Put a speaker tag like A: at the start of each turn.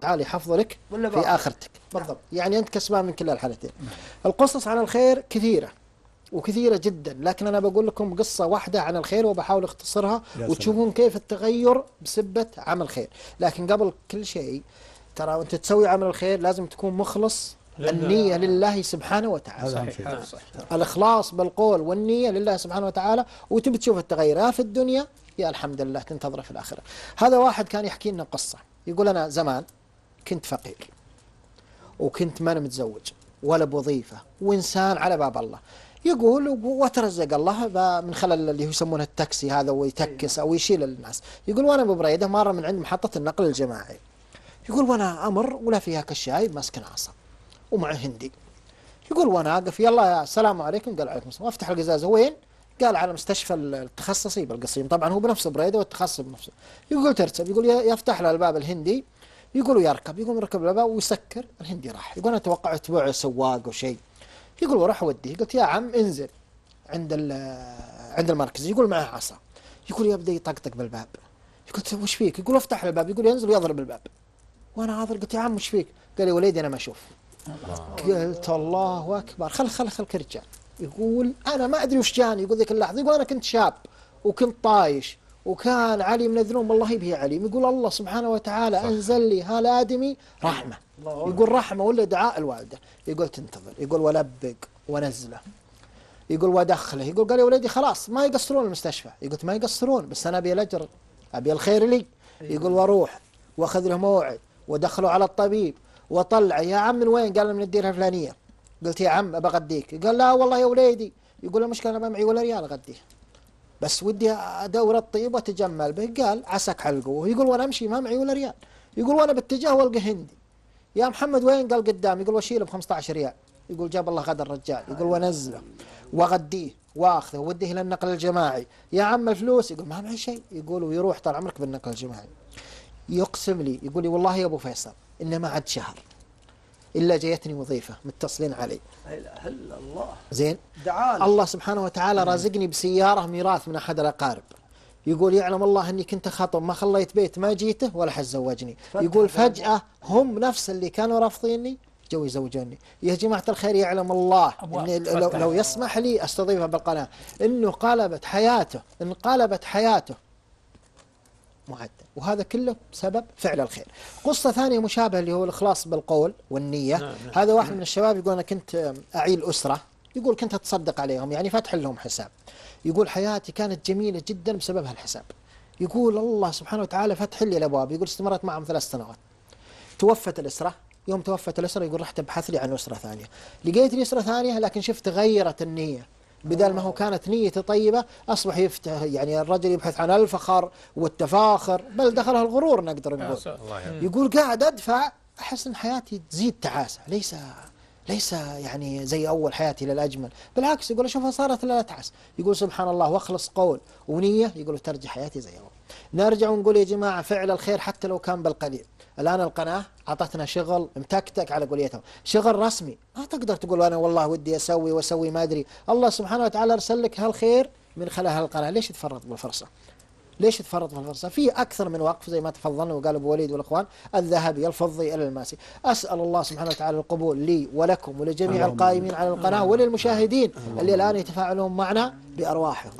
A: تعالى يحفظ لك
B: ولا
A: في. آخرتك. بالضبط يعني أنت كسبان من كلا الحالتين. القصص عن الخير كثيرة وكثيرة جدا لكن أنا بقول لكم قصة واحدة عن الخير وبحاول أختصرها. وتشوفون كيف التغير بسبة عمل خير. لكن قبل كل شيء ترى أنت تسوي عمل الخير لازم تكون مخلص. النية لله سبحانه وتعالى.
C: صحيح. صحيح
A: الإخلاص بالقول والنية لله سبحانه وتعالى وتبي تشوف التغير يا في الدنيا يا الحمد لله تنتظره في الآخرة. هذا واحد كان يحكي لنا قصة. يقول أنا زمان كنت فقير وكنت ما أنا متزوج ولا بوظيفة وإنسان على باب الله. يقول وترزق الله من خلال اللي يسمونه التاكسي هذا ويتكس أو يشيل الناس. يقول وأنا ببريدة مرة من عند محطة النقل الجماعي. يقول وأنا أمر ولا فيها كشاي ماسك عصا ومعه هندي. يقول وأنا أقف يلا يا السلام عليكم. قال عليكم السلام. أفتح القزازة. وين؟ قال على مستشفى التخصصي بالقصيم. طبعا هو بنفسه بريده والتخصص بنفسه. يقول ترتب يقول يفتح له الباب الهندي يقول يركب يقوم يركب الباب ويسكر الهندي راح. يقول أنا أتوقع يتبعه سواق أو شيء. يقول وراح وديه قلت يا عم انزل عند عند المركز. يقول معه عصا. يقول يبدا يطقطق بالباب. قلت وش فيك؟ يقول افتح الباب. يقول ينزل ويضرب الباب. وأنا عاذر. قلت يا عم وش فيك؟ قال لي وليدي أنا ما أشوف. قلت الله أكبر. خل خل خل رجال يقول أنا ما أدري وش جاني يقول ذيك اللحظة يقول أنا كنت شاب وكنت طايش وكان علي من الذنوب الله به عليم. يقول الله سبحانه وتعالى أنزل لي هالادمي رحمة. يقول رحمة ولا دعاء الوالدة. يقول تنتظر يقول ولبق ونزلة. يقول وادخله يقول قال يا ولدي خلاص ما يقصرون المستشفى. يقول ما يقصرون بس أنا أبي الأجر أبي الخير لي. يقول وأروح وأخذ له موعد وأدخله على الطبيب واطلع يا عم من وين؟ قال من الديرة الفلانية. قلت يا عم ابى اغديك قال لا والله يا وليدي. يقول المشكلة ما معي ولا ريال اغديه بس ودي أدور الطيب وأتجمل به. قال عساك حلقه يقول وأنا أمشي ما معي ولا ريال. يقول وأنا باتجاه وألقى هندي. يا محمد وين؟ قال قدام يقول واشيله ب 15 ريال. يقول جاب الله غدا الرجال. يقول وأنزله وأغديه وأخذه. ووديه للنقل الجماعي. يا عم الفلوس. يقول ما معي شيء. يقول ويروح طال عمرك بالنقل الجماعي. يقسم لي. يقول لي والله يا أبو فيصل إنه ما عاد شهر. إلا جايتني وظيفة متصلين علي.
B: لا إله إلا الله.
A: زين؟
B: دعالي
A: الله سبحانه وتعالى رازقني بسيارة ميراث من أحد الأقارب. يقول يعلم الله أني كنت خطب ما خليت بيت ما جيته ولا حد زوجني. يقول فجأة هم نفس اللي كانوا رافضيني جو يزوجوني. يا جماعة الخير يعلم الله إني لو. لو يسمح لي أستضيفه بالقناة. إنه قلبت حياته انقلبت حياته معدل وهذا كله بسبب فعل الخير. قصة ثانية مشابهة اللي هو الإخلاص بالقول والنية.
C: نعم، نعم.
A: هذا واحد من الشباب يقول أنا كنت أعيل أسرة. يقول كنت أتصدق عليهم يعني فتح لهم حساب. يقول حياتي كانت جميلة جدا بسبب هالحساب. يقول الله سبحانه وتعالى فتح لي الأبواب. يقول استمرت معهم ثلاث سنوات. توفت الأسرة. يوم توفت الأسرة يقول رحت أبحث لي عن أسرة ثانية. لقيت لي أسرة ثانية لكن شفت غيرت النية. بدل ما هو كانت نيته طيبة أصبح يفتح يعني الرجل يبحث عن الفخر والتفاخر بل دخلها الغرور نقدر نقول.
C: الله يعين.
A: يقول قاعد أدفع أحس أن حياتي تزيد تعاسة. ليس ليس يعني زي أول حياتي للأجمل. بالعكس يقول أشوفها صارت لا تعس. يقول سبحان الله وأخلص قول ونية يقول ترجع حياتي زي أول. نرجع ونقول يا جماعة فعل الخير حتى لو كان بالقليل. الآن القناة أعطتنا شغل متكتك على قوليتهم. شغل رسمي. ما تقدر تقول أنا والله ودي أسوي وأسوي ما أدري. الله سبحانه وتعالى أرسل لك هالخير من خلال هالقناة. ليش تفرط بالفرصة؟ ليش تفرط في الفرصة؟ في أكثر من وقف زي ما تفضلنا وقال أبو وليد والإخوان الذهبي الفضي إلى الماسي. أسأل الله سبحانه وتعالى القبول لي ولكم ولجميع القائمين على القناة وللمشاهدين اللي الآن يتفاعلون معنا بأرواحهم.